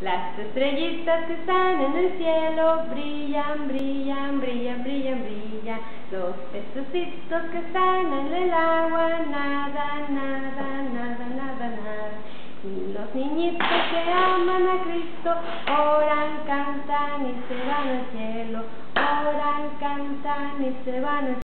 Las estrellitas que están en el cielo brillan, brillan, brillan, brillan, brillan. Los pececitos que están en el agua nada, nada, nada, nada, nada. Y los niñitos que aman a Cristo oran, cantan y se van al cielo. Oran, cantan y se van al cielo.